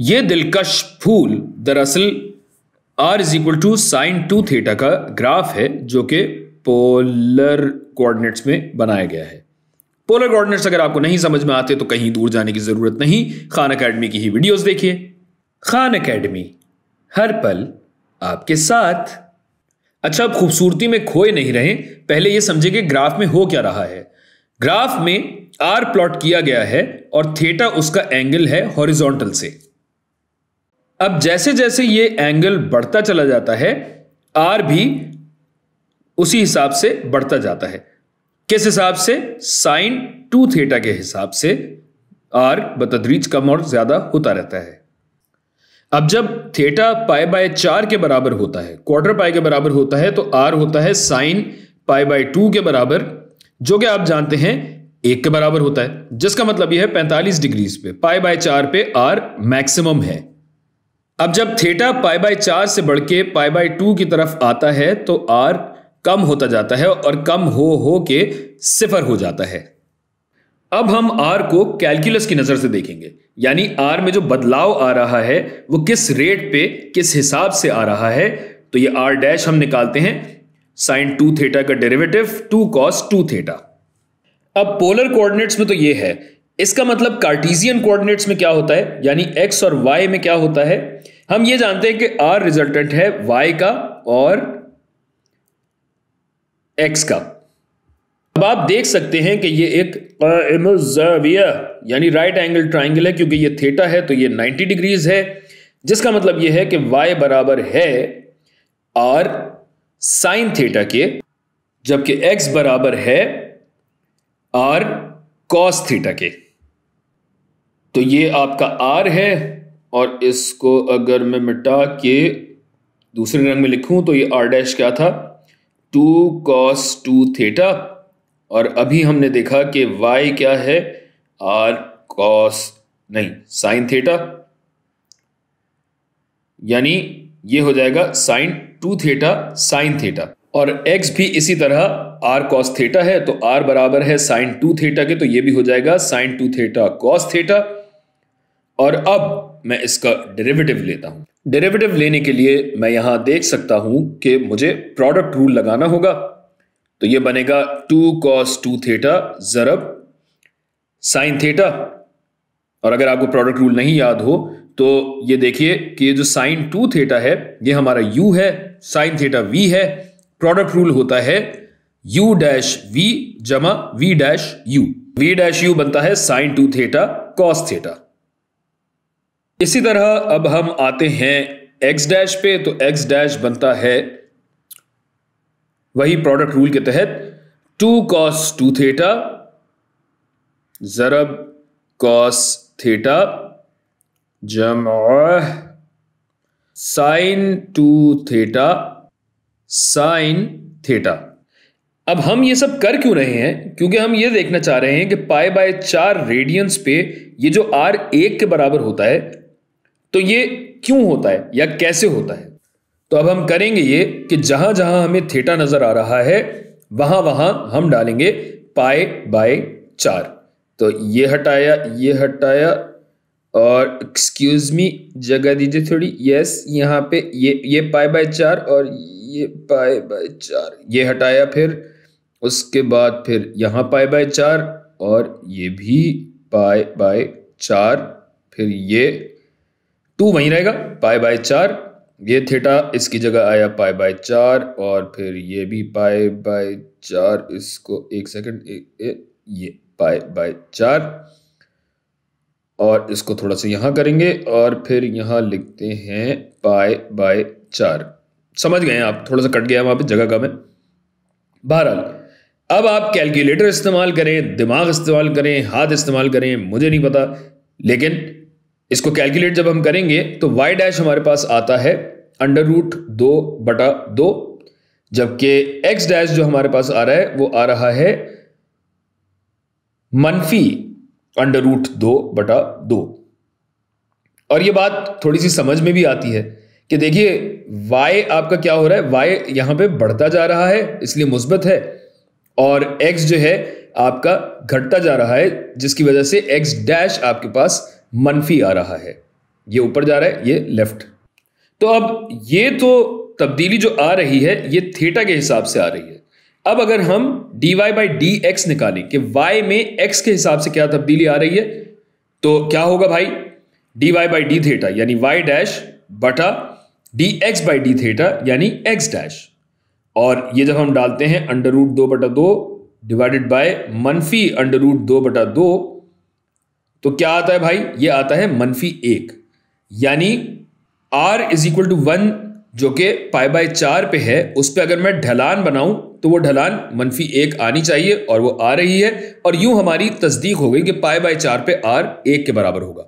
ये दिलकश फूल दरअसल R is equal to sine two theta का ग्राफ है, जो कि पोलर कोऑर्डिनेट्स में बनाया गया है। पोलर कोऑर्डिनेट्स अगर आपको नहीं समझ में आते तो कहीं दूर जाने की ज़रूरत नहीं। खान अकेडमी की ही वीडियोस देखिए। खान अकेडमी हर पल आपके साथ। अच्छा अब खूबसूरती में खोए नहीं रहे। पहले यह समझे कि ग्राफ में हो क्या रहा है। ग्राफ में आर प्लॉट किया गया है और थीटा उसका एंगल है हॉरिजॉन्टल से। अब जैसे जैसे ये एंगल बढ़ता चला जाता है आर भी उसी हिसाब से बढ़ता जाता है। किस हिसाब से? साइन टू थीटा के हिसाब से आर बतदरीज कम और ज़्यादा होता रहता है। अब जब थीटा पाई बाय चार के बराबर होता है क्वार्टर पाई के बराबर होता है तो आर होता है साइन पाई बाय टू के बराबर, जो कि आप जानते हैं एक के बराबर होता है, जिसका मतलब यह है पैंतालीस डिग्रीज पे। पाई बाय चार पे आर मैक्सिमम है। अब जब थीटा पाई बाई चार से बढ़ के पाई बाई टू की तरफ़ आता है तो आर कम होता जाता है और कम हो हो के सिफर हो जाता है। अब हम आर को कैलकुलस की नज़र से देखेंगे। यानी आर में जो बदलाव आ रहा है, वो किस रेट पे, किस हिसाब से आ रहा है तो ये आर डैश हम निकालते हैं। साइन टू थेटा का derivative, two cos two theta. अब पोलर कोऑर्डिनेट्स में तो ये है। इसका मतलब कार्टीजियन कोऑर्डिनेट्स में क्या होता है? यानी एक्स और वाई में क्या होता है? हम ये जानते हैं कि आर रिजल्टेंट है वाई का और एक्स का। अब आप देख सकते हैं कि ये एक यानी राइट एंगल ट्राइंगल है, क्योंकि ये थीटा है तो ये 90 डिग्रीज है, जिसका मतलब ये है कि y बराबर है आर साइन थीटा के, जबकि x बराबर है आर कॉस थीटा के। तो ये आपका आर है और इसको अगर मैं मिटा के दूसरे रंग में लिखूं तो ये आर डैश क्या था? टू कॉस टू थेटा और अभी हमने देखा कि वाई क्या है? आर कॉस नहीं साइन थेटा यानी ये हो जाएगा sine two theta sine theta और x भी इसी तरह आर कॉस थेटा है तो r बराबर है साइन टू थेटा के तो ये भी हो जाएगा sine two theta cos theta और अब मैं इसका डेरिवेटिव लेता हूँ। डेरिवेटिव लेने के लिए मैं यहाँ देख सकता हूँ कि मुझे प्रोडक्ट रूल लगाना होगा। तो ये बनेगा टू कॉस टू थेटा जरब साइन थेटा और अगर आपको प्रोडक्ट रूल नहीं याद हो तो ये देखिए कि ये जो साइन टू थेटा है, ये हमारा u है साइन थेटा v है। प्रोडक्ट रूल होता है u डैश v जमा v dash u v dash u बनता है sine two theta cos theta इसी तरह अब हम आते हैं एक्स डैश पे तो एक्स डैश बनता है वही प्रोडक्ट रूल के तहत टू कॉस टू थेटा जरब कॉस थेटा जम sine two theta sine theta अब हम ये सब कर क्यों रहे हैं? क्योंकि हम ये देखना चाह रहे हैं कि पाए बाय चार रेडियंस पे ये जो आर एक के बराबर होता है तो ये क्यों होता है या कैसे होता है? तो अब हम करेंगे ये कि जहाँ जहाँ हमें थीटा नज़र आ रहा है, वहाँ वहाँ हम डालेंगे पाए बाय चार। तो ये हटाया ये हटाया, और एक्सक्यूज मी जगह दीजिए थोड़ी। यस यहाँ पे ये ये पाए बाय चार और ये पाए बाय चार। ये हटाया फिर, उसके बाद फिर यहाँ पाए बाय चार और ये भी पाए बाय चार। फिर ये टू वहीं रहेगा, पाए बाय चार। ये थीटा इसकी जगह आया पाए बाय चार, और फिर ये भी पाए बाय चार, इसको एक सेकंड ये पाए बाय चार। और इसको थोड़ा सा यहाँ करेंगे, और फिर यहाँ लिखते हैं पाए बाय चार। समझ गए आप? थोड़ा सा कट गया वहाँ पे जगह कम है बहरहाल, अब आप कैलकुलेटर इस्तेमाल करें, दिमाग इस्तेमाल करें, हाथ इस्तेमाल करें, मुझे नहीं पता, लेकिन इसको कैलकुलेट जब हम करेंगे तो वाई डैश हमारे पास आता है अंडर रूट दो बटा दो, जबकि एक्स डैश जो हमारे पास आ रहा है, वो आ रहा है मनफी अंडर रूट दो बटा दो। और ये बात थोड़ी सी समझ में भी आती है कि देखिए, y आपका क्या हो रहा है? y यहाँ पे बढ़ता जा रहा है, इसलिए मुस्बत है। और x जो है, आपका घटता जा रहा है, जिसकी वजह से x डैश आपके पास मनफी आ रहा है। ये ऊपर जा रहा है, ये लेफ़्ट तो अब ये तो तब्दीली जो आ रही है, ये थीटा के हिसाब से आ रही है। अब अगर हम D Y by D X निकालें कि वाई में एक्स के हिसाब से क्या तब्दीली आ रही है तो क्या होगा भाई? D Y by D theta यानी वाई डैश बटा D X by D theta यानी एक्स डैश और ये जब हम डालते हैं अंडर रूट दो बटा दो डिवाइडेड बाय मनफी अंडर रूट दो बटा दो तो क्या आता है भाई? ये आता है मनफी एक। यानी R is equal to one जो कि पाई बाय चार पे है, उस पर अगर मैं ढलान बनाऊँ तो वो ढलान मनफी एक आनी चाहिए और वो आ रही है। और यूँ हमारी तस्दीक हो गई कि पाई बाय चार पे आर एक के बराबर होगा।